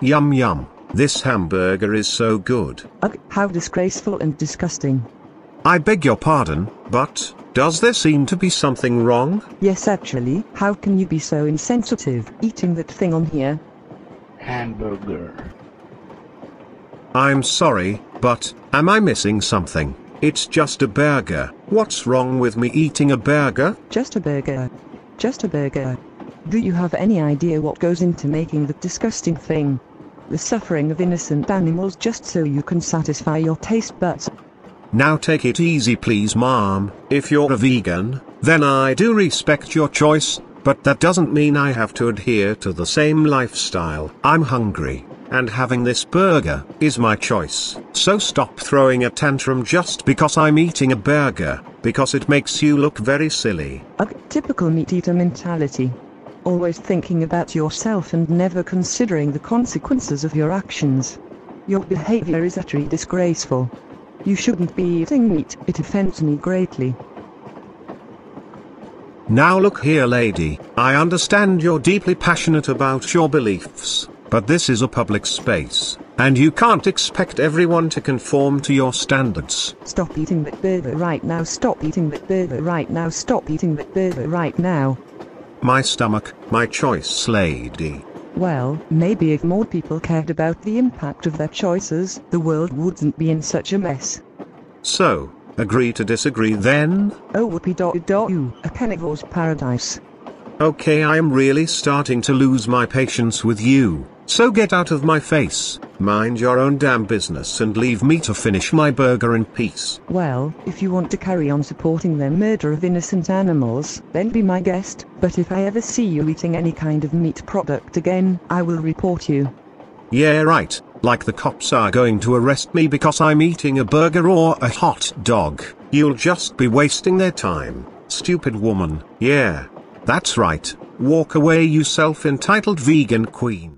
Yum yum, this hamburger is so good. Ugh, how disgraceful and disgusting. I beg your pardon, but, does there seem to be something wrong? Yes actually, how can you be so insensitive, eating that thing on here? Hamburger. I'm sorry, but, am I missing something? It's just a burger. What's wrong with me eating a burger? Just a burger. Just a burger. Do you have any idea what goes into making that disgusting thing? The suffering of innocent animals just so you can satisfy your taste buds. Now take it easy please mom, if you're a vegan, then I do respect your choice, but that doesn't mean I have to adhere to the same lifestyle. I'm hungry, and having this burger is my choice. So stop throwing a tantrum just because I'm eating a burger, because it makes you look very silly. Ugh, typical meat eater mentality. Always thinking about yourself and never considering the consequences of your actions. Your behavior is utterly disgraceful. You shouldn't be eating meat, it offends me greatly. Now look here lady, I understand you're deeply passionate about your beliefs, but this is a public space, and you can't expect everyone to conform to your standards. Stop eating that burger right now, stop eating that burger right now, stop eating that burger right now. My stomach, my choice lady. Well, maybe if more people cared about the impact of their choices, the world wouldn't be in such a mess. So, agree to disagree then? Oh whoopie doo doo, a carnivore's paradise. Okay I am really starting to lose my patience with you, so get out of my face, mind your own damn business and leave me to finish my burger in peace. Well, if you want to carry on supporting the murder of innocent animals, then be my guest, but if I ever see you eating any kind of meat product again, I will report you. Yeah right, like the cops are going to arrest me because I'm eating a burger or a hot dog, you'll just be wasting their time, stupid woman. Yeah. That's right, walk away you self-entitled vegan queen.